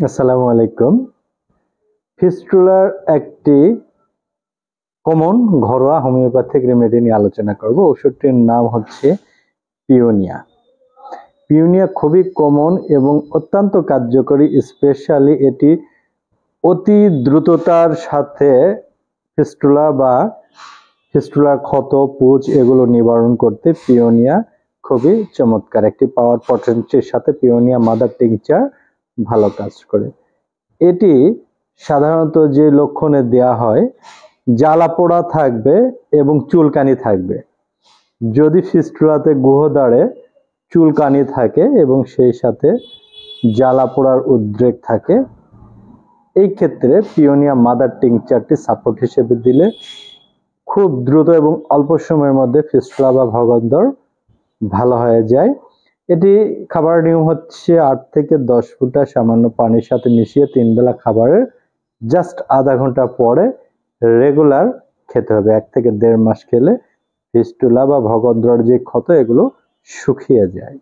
আসসালামু আলাইকুম। ফিস্টুলার একটি কমন ঘরোয়া হোমিওপ্যাথিক রেমেডি নিয়ে আলোচনা করব। ওষুধটির নাম হচ্ছে পিওনিয়া। পিওনিয়া খুবই কমন এবং অত্যন্ত কার্যকরী স্পেশালি এটি অতি দ্রুততার সাথে ফিস্টুলা বা ফিস্টুলার ক্ষত, পুজ এগুলো নিবারণ করতে পিওনিয়া খুবই চমৎকার। একটি পাওয়ার পটেন্সির সাথে পিওনিয়া মাদার টিংচার ভালো কাজ করে। এটি সাধারণত যে লক্ষণে দেয়া হয়, জ্বালা পোড়া থাকবে এবং চুলকানি থাকবে। যদি ফিস্টুলাতে গুহদ্বারে চুলকানি থাকে এবং সেই সাথে জ্বালা পোড়ার উদ্রেক থাকে, এই ক্ষেত্রে পিওনিয়া মাদার টিংচারটি সাপোর্ট হিসেবে দিলে খুব দ্রুত এবং অল্প সময়ের মধ্যে ফিস্টুলা বা ভগন্দর ভালো হয়ে যায়। এটি খাবার নিয়ম হচ্ছে আট থেকে দশ ফুটা সামান্য পানির সাথে মিশিয়ে তিন বেলা খাবারের জাস্ট আধা ঘণ্টা পরে রেগুলার খেতে হবে। এক থেকে দেড় মাস খেলে ফিস্টুলা বা ভগদ্রর যে ক্ষত, এগুলো শুকিয়ে যায়।